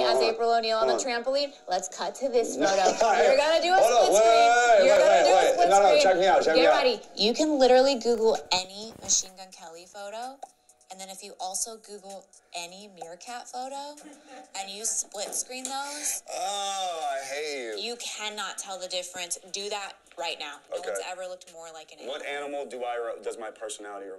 as April O'Neil on the trampoline. Let's cut to this photo. You're gonna do a split screen. You're gonna do a split No, no, screen. check me out, check Get me out. ready. You can literally Google any Machine Gun Kelly photo. And then if you also Google any meerkat photo and you split screen those, Oh, I hate you. you cannot tell the difference. Do that right now. No Okay. one's ever looked more like an animal. What animal do I does my personality